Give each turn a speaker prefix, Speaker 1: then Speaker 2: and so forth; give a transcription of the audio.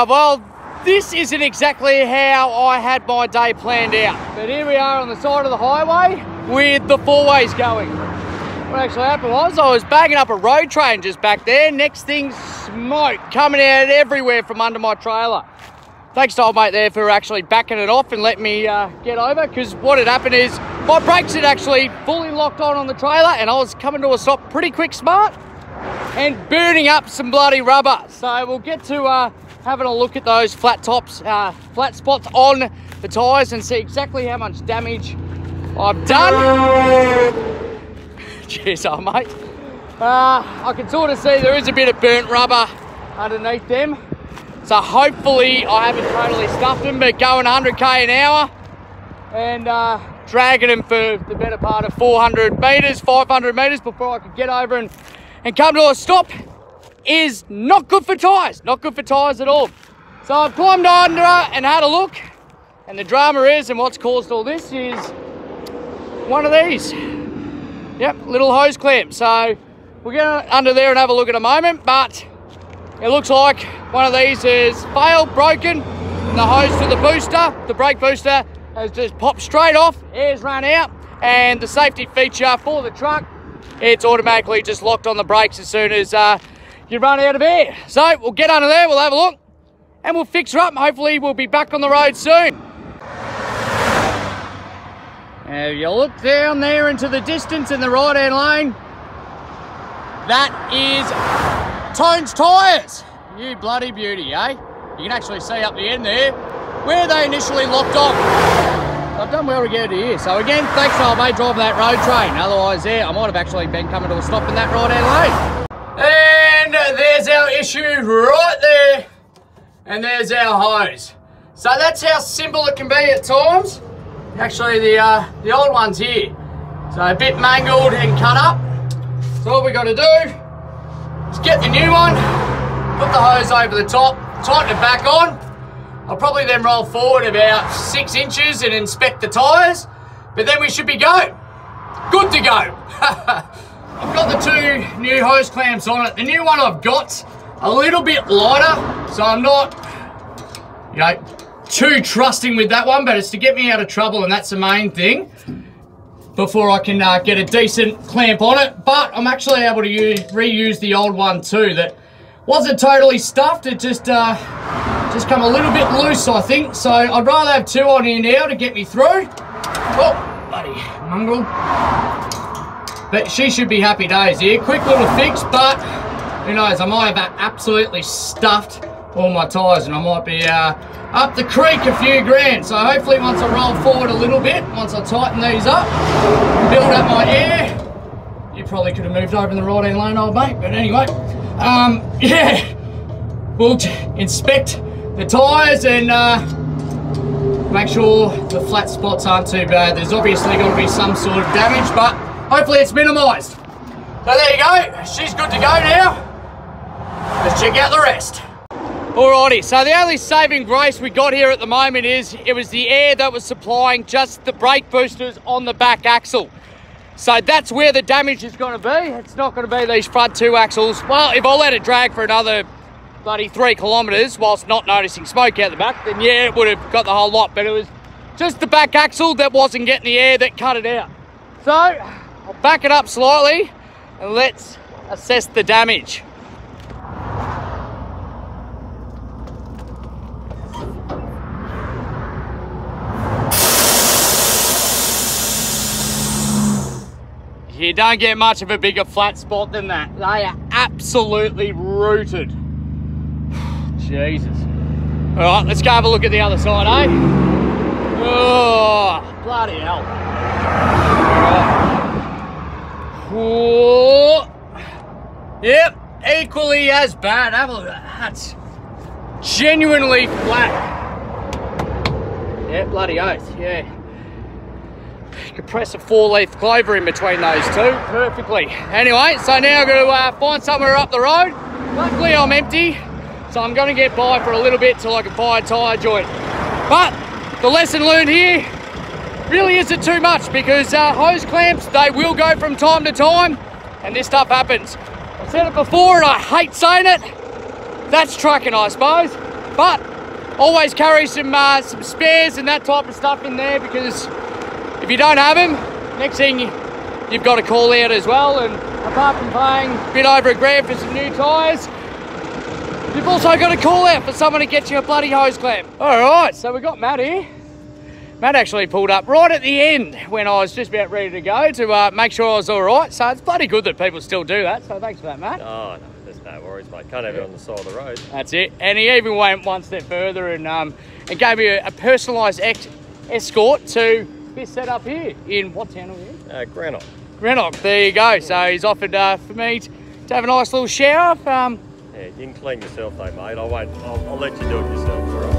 Speaker 1: Ah, well, this isn't exactly how I had my day planned out. But here we are on the side of the highway with the four ways going. What actually happened was I was bagging up a road train just back there. Next thing, smoke coming out everywhere from under my trailer. Thanks to old mate there for actually backing it off and letting me uh, get over because what had happened is my brakes had actually fully locked on on the trailer and I was coming to a stop pretty quick smart and burning up some bloody rubber. So we'll get to uh, having a look at those flat tops, uh, flat spots on the tyres and see exactly how much damage I've done. Cheers, old mate. Uh, I can sort of see there is a bit of burnt rubber underneath them. So hopefully I haven't totally stuffed them, but going 100k an hour and uh, dragging them for the better part of 400 metres, 500 metres before I could get over and, and come to a stop is not good for tyres, not good for tyres at all. So I've climbed under and had a look and the drama is, and what's caused all this is one of these. Yep, little hose clamp. So we'll get under there and have a look in a moment, but it looks like one of these is failed, broken. The hose to the booster, the brake booster has just popped straight off, air's run out, and the safety feature for the truck, it's automatically just locked on the brakes as soon as uh, you run out of air. So we'll get under there, we'll have a look, and we'll fix her up. Hopefully we'll be back on the road soon. Now you look down there into the distance in the right hand lane, that is Tones tyres. You bloody beauty, eh? You can actually see up the end there where they initially locked off. I've done well to get to here. So again, thanks to old mate driving that road train. Otherwise, yeah, I might have actually been coming to a stop in that right-hand lane. And there's our issue right there. And there's our hose. So that's how simple it can be at times. Actually, the, uh, the old one's here. So a bit mangled and cut up. So all we got to do Let's get the new one, put the hose over the top, tighten it back on. I'll probably then roll forward about six inches and inspect the tyres, but then we should be go. Good to go. I've got the two new hose clamps on it. The new one I've got a little bit lighter, so I'm not, you know, too trusting with that one, but it's to get me out of trouble, and that's the main thing before I can uh, get a decent clamp on it. But I'm actually able to use, reuse the old one too that wasn't totally stuffed. It just uh, just come a little bit loose, I think. So I'd rather have two on here now to get me through. Oh, bloody mongrel. But she should be happy days here. Quick little fix, but who knows, I might have absolutely stuffed all my tyres and I might be uh, up the creek a few grand. So hopefully once I roll forward a little bit, once I tighten these up, build up my air, you probably could have moved over in the right hand lane, old mate. But anyway, um, yeah, we'll inspect the tyres and uh, make sure the flat spots aren't too bad. There's obviously going to be some sort of damage, but hopefully it's minimised. So there you go, she's good to go now. Let's check out the rest. Alrighty, so the only saving grace we got here at the moment is it was the air that was supplying just the brake boosters on the back axle. So that's where the damage is going to be. It's not going to be these front two axles. Well, if I let it drag for another bloody three kilometres whilst not noticing smoke out the back, then yeah, it would have got the whole lot. But it was just the back axle that wasn't getting the air that cut it out. So I'll back it up slightly and let's assess the damage. You don't get much of a bigger flat spot than that. They are absolutely rooted. Jesus. All right, let's go have a look at the other side, eh? Oh, bloody hell. Right. Yep, equally as bad. Have a look at that. That's genuinely flat. Yeah, bloody oath, yeah. You could press a four-leaf clover in between those two perfectly. Anyway, so now I'm going to uh, find somewhere up the road. Luckily I'm empty, so I'm going to get by for a little bit till I can buy a tyre joint. But the lesson learned here really isn't too much because uh, hose clamps, they will go from time to time and this stuff happens. I've said it before and I hate saying it. That's trucking, I suppose. But always carry some uh, some spares and that type of stuff in there because if you don't have them, next thing you've got to call out as well. And apart from paying a bit over a grand for some new tyres, you've also got to call out for someone to get you a bloody hose clamp. All right, so we've got Matt here. Matt actually pulled up right at the end when I was just about ready to go to uh, make sure I was all right. So it's bloody good that people still do that. So thanks for that, Matt.
Speaker 2: Oh, no, there's no worries, mate. Can't have it on the side of the road.
Speaker 1: That's it. And he even went one step further and um, and gave me a, a personalised ex- escort to this setup here in what town are we in?
Speaker 2: Uh, Greenock.
Speaker 1: Greenock. There you go. So he's offered uh, for me to, have a nice little shower. Um,
Speaker 2: Yeah, you can clean yourself though, mate. I won't. I'll, I'll let you do it yourself. All right.
Speaker 1: that's